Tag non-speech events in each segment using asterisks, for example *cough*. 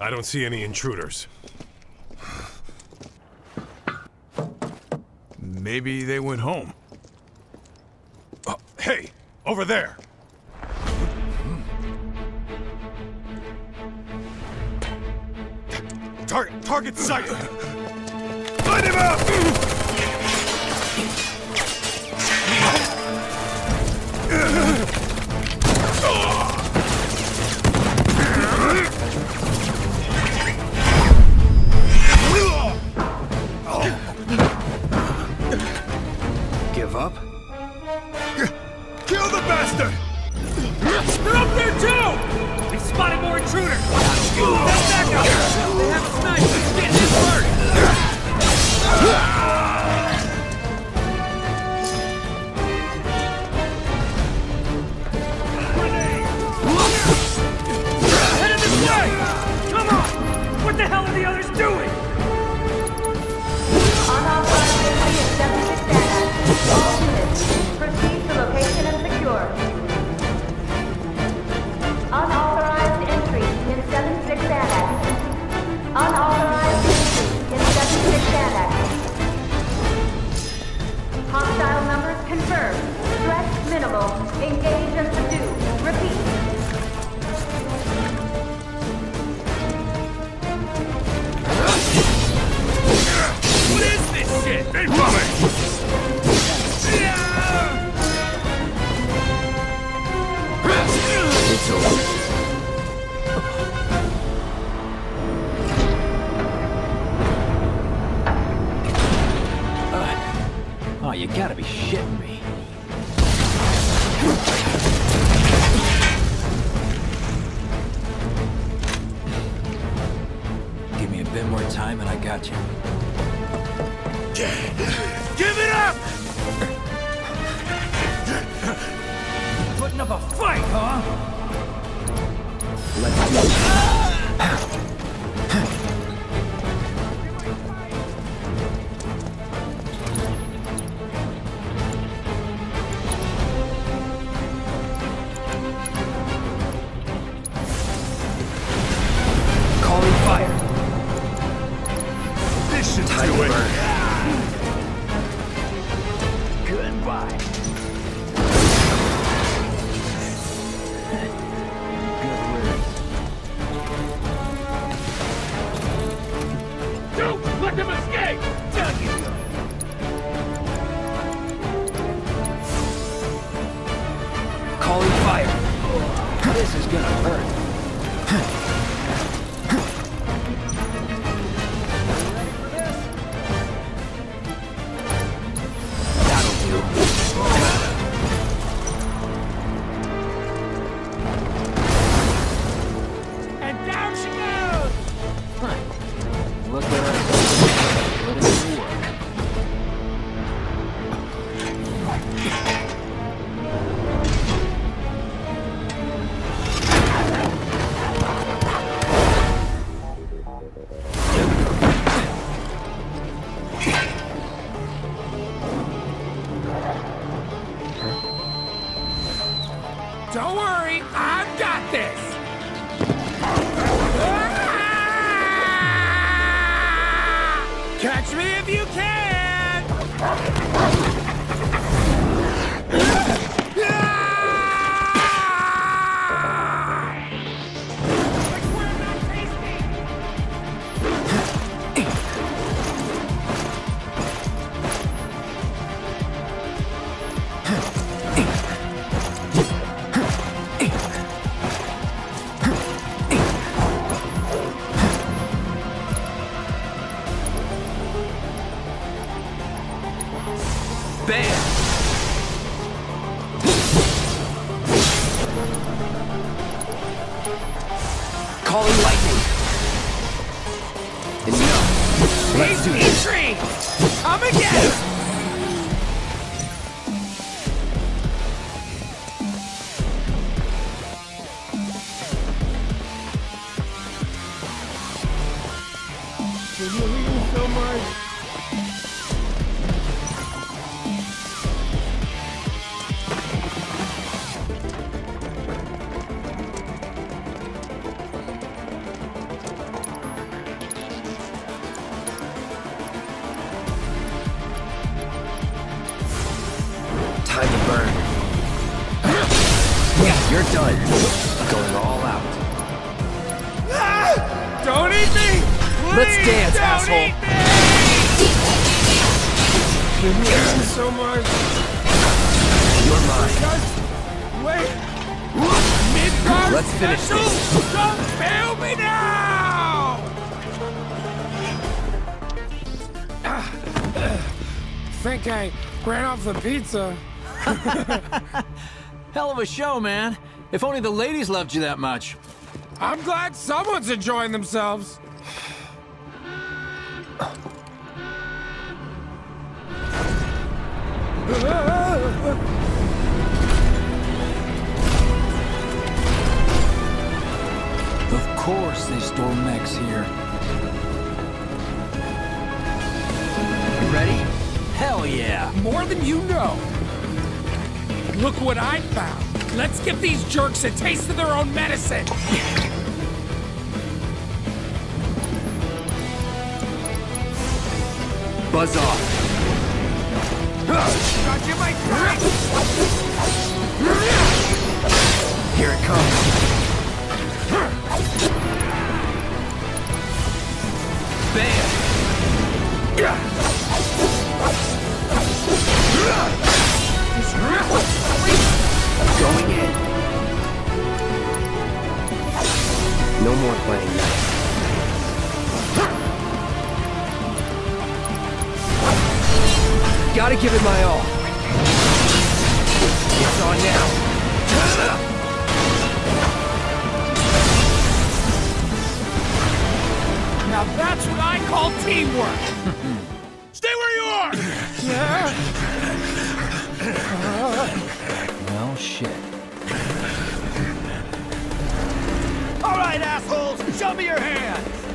I don't see any intruders. Maybe they went home. Uh, hey, over there! Hmm. Target, target sight. Light him up! Confirm. Threat minimal. Engage and subdue. Repeat. What is this shit? They over. Uh, oh, you gotta be shit. Let's go. Don't worry, me! Thank you so much. You're mine. Wait! Midgar Let's finish special? this. Don't fail me now! think I ran off the pizza. *laughs* Hell of a show, man. If only the ladies loved you that much. I'm glad someone's enjoying themselves. Of course they store mechs here. You ready? Hell yeah! More than you know. Look what I found. Let's give these jerks a taste of their own medicine. Buzz off. Here it comes. Bam! Going in. No more playing. Gotta give it my all. On now. Now that's what I call teamwork. *laughs* Stay where you are! Yeah. Well, shit. All right, assholes! Show me your hands!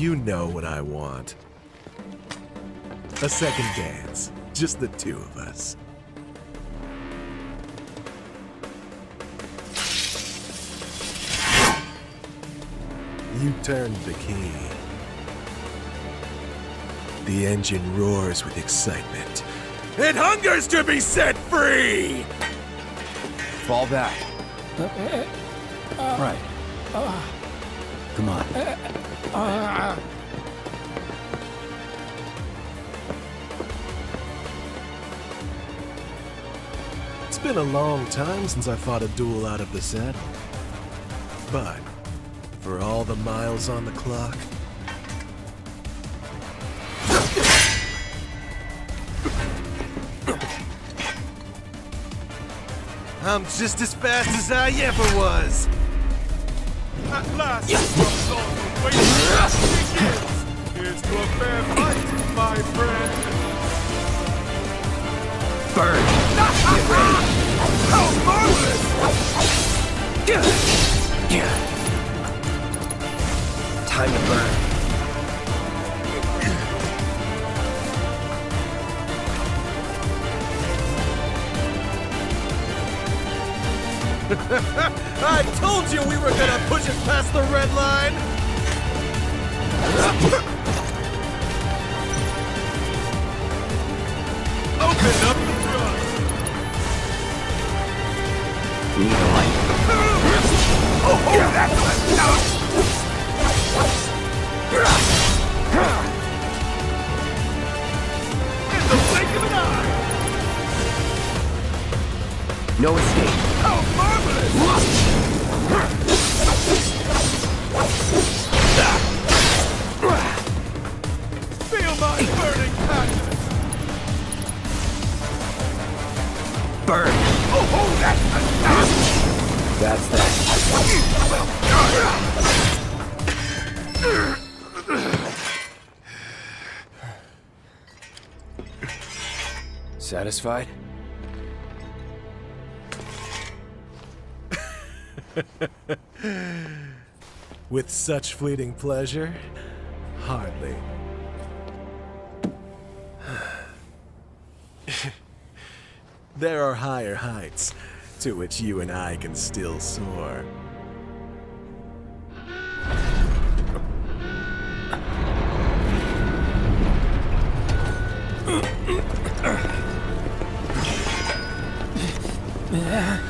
You know what I want. A second dance. Just the two of us. You turned the key. The engine roars with excitement. It hungers to be set free! Fall back. Uh, uh, uh, right. Come on. It's been a long time since I fought a duel out of the saddle. But, for all the miles on the clock, I'm just as fast as I ever was. At last, begins! Here's to a fair fight, my friend. Burn. How marvelous! *laughs* Time to burn. I told you we were gonna push it past the red line! Open up the trunk! Need a light. Oh, oh, that's In the blink of an eye! No escape. That's that. Satisfied? *laughs* With such fleeting pleasure? Hardly. *sighs* there are higher heights to which you and I can still soar. Okay, *laughs*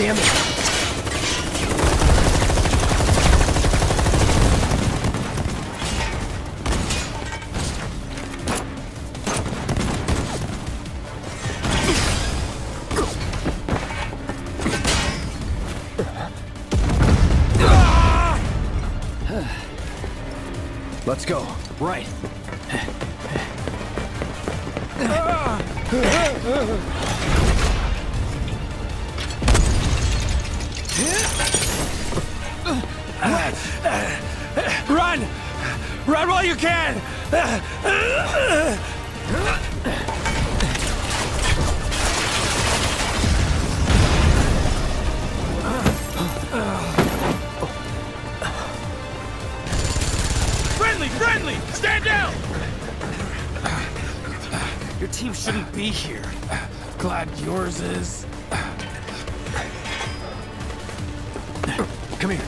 damn it! Let's go. Right. *laughs* Run! Run while you can! Friendly! Friendly! Stand down! Your team shouldn't be here. Glad yours is. Come here.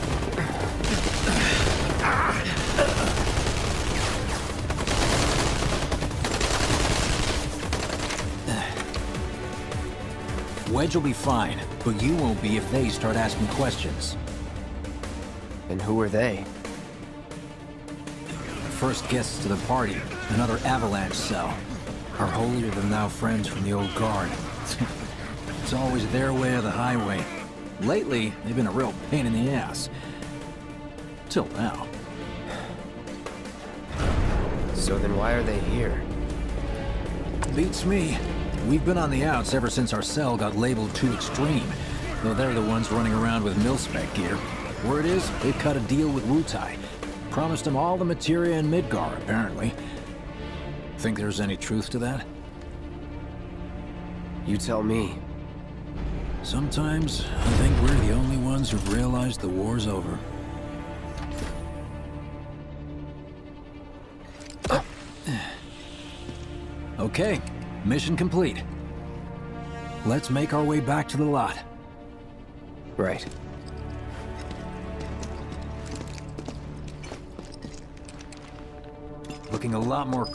Wedge will be fine, but you won't be if they start asking questions. And who are they? First guests to the party, another avalanche cell. Our holier-than-thou friends from the old guard. *laughs* it's always their way or the highway. Lately, they've been a real pain in the ass. Till now. So then why are they here? Beats me. We've been on the outs ever since our cell got labeled too extreme. Though they're the ones running around with mil-spec gear. Word is, they've cut a deal with Wutai. Promised them all the materia in Midgar, apparently. Think there's any truth to that? You tell me. Sometimes, I think we're the only ones who've realized the war's over. Uh, okay, mission complete. Let's make our way back to the lot. Right. Looking a lot more